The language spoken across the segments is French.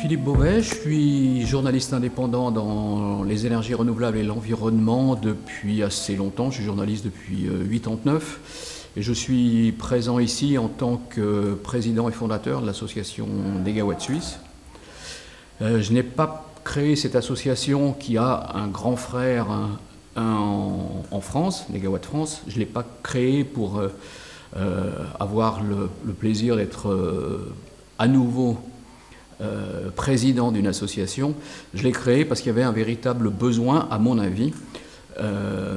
Philippe Beauvais, je suis journaliste indépendant dans les énergies renouvelables et l'environnement depuis assez longtemps. Je suis journaliste depuis 89 euh, et je suis présent ici en tant que président et fondateur de l'association Négawatt Suisse. Euh, je n'ai pas créé cette association qui a un grand frère en, France, Négawatt France. Je ne l'ai pas créé pour euh, avoir le plaisir d'être à nouveau euh, président d'une association. Je l'ai créé parce qu'il y avait un véritable besoin, à mon avis, euh,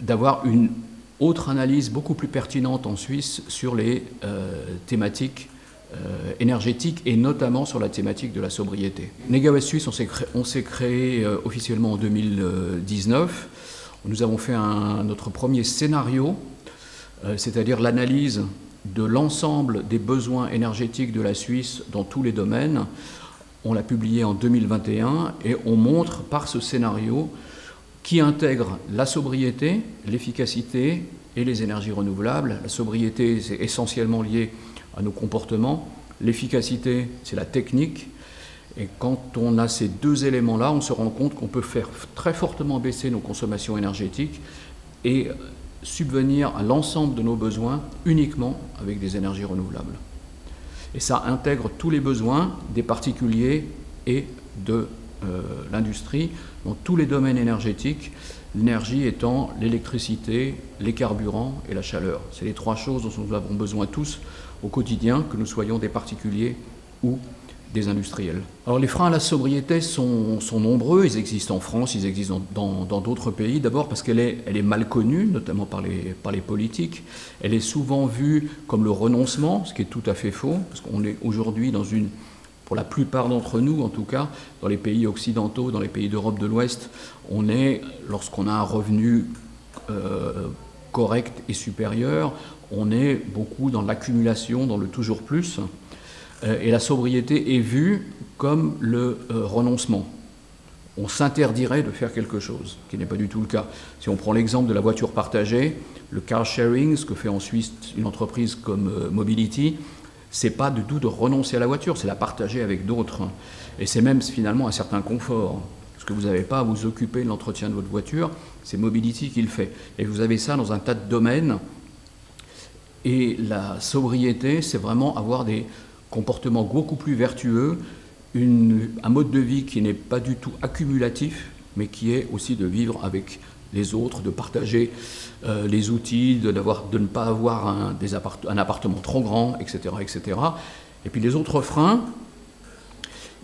d'avoir une autre analyse beaucoup plus pertinente en Suisse sur les euh, thématiques énergétiques et notamment sur la thématique de la sobriété. Negawatt Suisse, on s'est créé, officiellement en 2019. Nous avons fait notre premier scénario, c'est-à-dire l'analyse de l'ensemble des besoins énergétiques de la Suisse dans tous les domaines. On l'a publié en 2021 et on montre par ce scénario qui intègre la sobriété, l'efficacité et les énergies renouvelables. La sobriété, c'est essentiellement lié à nos comportements. L'efficacité, c'est la technique. Et quand on a ces deux éléments-là, on se rend compte qu'on peut faire très fortement baisser nos consommations énergétiques et subvenir à l'ensemble de nos besoins uniquement avec des énergies renouvelables. Et ça intègre tous les besoins des particuliers et de euh, l'industrie dans tous les domaines énergétiques, l'énergie étant l'électricité, les carburants et la chaleur. C'est les trois choses dont nous avons besoin tous au quotidien, que nous soyons des particuliers ou des industriels. Alors les freins à la sobriété sont, nombreux, ils existent en France, ils existent dans d'autres pays, d'abord parce qu'elle est, mal connue, notamment par les, par les politiques, elle est souvent vue comme le renoncement, ce qui est tout à fait faux, parce qu'on est aujourd'hui dans une, pour la plupart d'entre nous en tout cas, dans les pays occidentaux, dans les pays d'Europe de l'Ouest, on est, lorsqu'on a un revenu euh, correct et supérieur, on est beaucoup dans l'accumulation, dans le toujours plus. Euh, et la sobriété est vue comme le euh, renoncement. On s'interdirait de faire quelque chose, qui n'est pas du tout le cas. Si on prend l'exemple de la voiture partagée, le car sharing, ce que fait en Suisse une entreprise comme euh, Mobility, c'est pas du tout de renoncer à la voiture, c'est la partager avec d'autres. Et c'est même finalement un certain confort. Parce que vous n'avez pas à vous occuper de l'entretien de votre voiture, c'est Mobility qui le fait. Et vous avez ça dans un tas de domaines. Et la sobriété, c'est vraiment avoir des, comportement beaucoup plus vertueux, un mode de vie qui n'est pas du tout accumulatif, mais qui est aussi de vivre avec les autres, de partager euh, les outils, de, ne pas avoir un, un, appartement trop grand, etc., etc. Et puis les autres freins,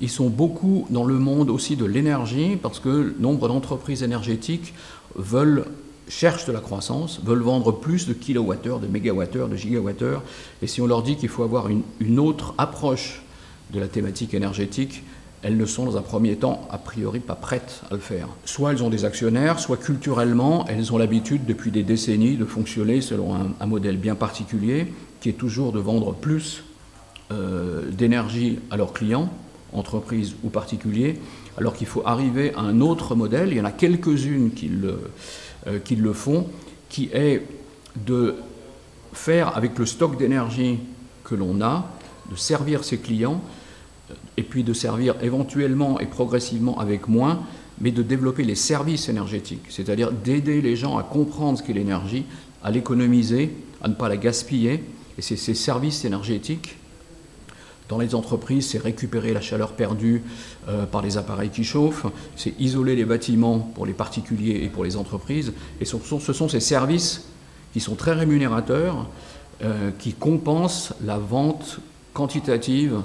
ils sont beaucoup dans le monde aussi de l'énergie, parce que nombre d'entreprises énergétiques veulent cherchent de la croissance, veulent vendre plus de kilowattheures, de mégawattheures, de gigawattheures, et si on leur dit qu'il faut avoir une, autre approche de la thématique énergétique, elles ne sont dans un premier temps a priori pas prêtes à le faire. Soit elles ont des actionnaires, soit culturellement elles ont l'habitude depuis des décennies de fonctionner selon un, modèle bien particulier, qui est toujours de vendre plus euh, d'énergie à leurs clients, entreprises ou particuliers, alors qu'il faut arriver à un autre modèle. Il y en a quelques-unes euh, qui le font, qui est de faire avec le stock d'énergie que l'on a, de servir ses clients, et puis de servir éventuellement et progressivement avec moins, mais de développer les services énergétiques, c'est-à-dire d'aider les gens à comprendre ce qu'est l'énergie, à l'économiser, à ne pas la gaspiller. Et c'est ces services énergétiques dans les entreprises, c'est récupérer la chaleur perdue euh, par les appareils qui chauffent, c'est isoler les bâtiments pour les particuliers et pour les entreprises, et ce sont, ces services qui sont très rémunérateurs, euh, qui compensent la vente quantitative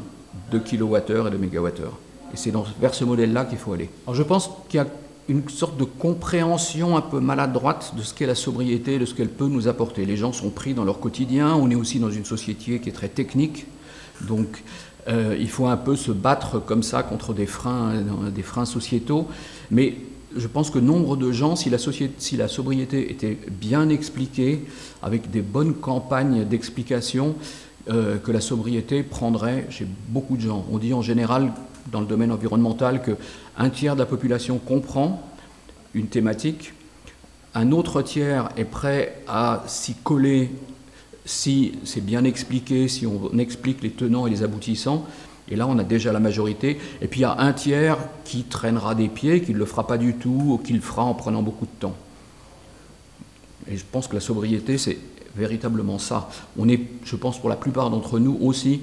de kilowattheures et de mégawattheures. Et c'est vers ce modèle-là qu'il faut aller. Alors je pense qu'il y a une sorte de compréhension un peu maladroite de ce qu'est la sobriété, de ce qu'elle peut nous apporter. Les gens sont pris dans leur quotidien, on est aussi dans une société qui est très technique, donc euh, il faut un peu se battre comme ça contre des freins, euh, des freins sociétaux. Mais je pense que nombre de gens, si la, sobriété était bien expliquée, avec des bonnes campagnes d'explication, euh, que la sobriété prendrait chez beaucoup de gens. On dit en général dans le domaine environnemental qu'un tiers de la population comprend une thématique, un autre tiers est prêt à s'y coller si c'est bien expliqué, si on explique les tenants et les aboutissants, Et là, on a déjà la majorité. Et puis, il y a un tiers qui traînera des pieds, qui ne le fera pas du tout, ou qui le fera en prenant beaucoup de temps. Et je pense que la sobriété, c'est véritablement ça. On est, je pense, pour la plupart d'entre nous aussi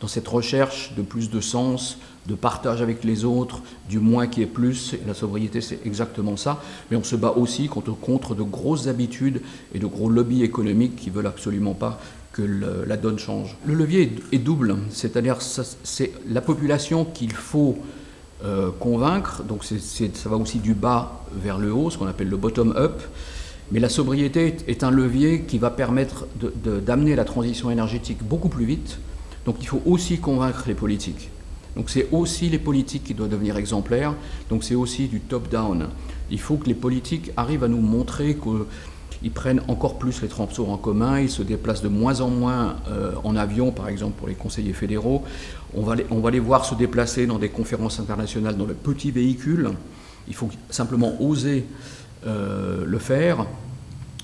dans cette recherche de plus de sens, de partage avec les autres, du moins qui est plus. La sobriété, c'est exactement ça. Mais on se bat aussi contre, contre de grosses habitudes et de gros lobbies économiques qui veulent absolument pas que la donne change. Le levier est, double, c'est-à-dire c'est la population qu'il faut euh, convaincre, donc ça va aussi du bas vers le haut, ce qu'on appelle le bottom-up. Mais la sobriété est un levier qui va permettre d'amener la transition énergétique beaucoup plus vite. Donc il faut aussi convaincre les politiques. Donc c'est aussi les politiques qui doivent devenir exemplaires. Donc c'est aussi du top-down. Il faut que les politiques arrivent à nous montrer qu'ils prennent encore plus les transports en commun, ils se déplacent de moins en moins euh, en avion, par exemple pour les conseillers fédéraux. On va, les, voir se déplacer dans des conférences internationales dans le petit véhicule. Il faut simplement oser euh, le faire.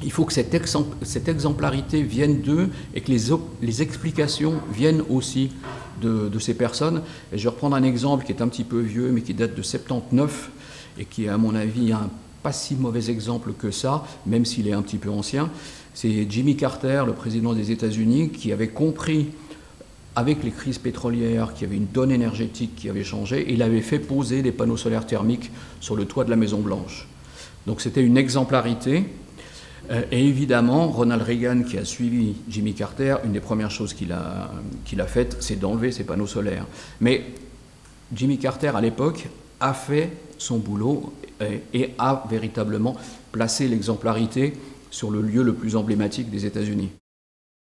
Il faut que cette, exemplarité vienne d'eux et que les, explications viennent aussi de, ces personnes. Je vais reprendre un exemple qui est un petit peu vieux, mais qui date de 79 et qui est, à mon avis, un pas si mauvais exemple que ça, même s'il est un petit peu ancien. C'est Jimmy Carter, le président des États-Unis, qui avait compris avec les crises pétrolières, qu'il y avait une donne énergétique qui avait changé, et il avait fait poser des panneaux solaires thermiques sur le toit de la Maison Blanche. Donc c'était une exemplarité. Euh, et évidemment, Ronald Reagan, qui a suivi Jimmy Carter, une des premières choses qu'il a, qu'il a faites, c'est d'enlever ses panneaux solaires. Mais Jimmy Carter, à l'époque, a fait son boulot et a véritablement placé l'exemplarité sur le lieu le plus emblématique des États-Unis.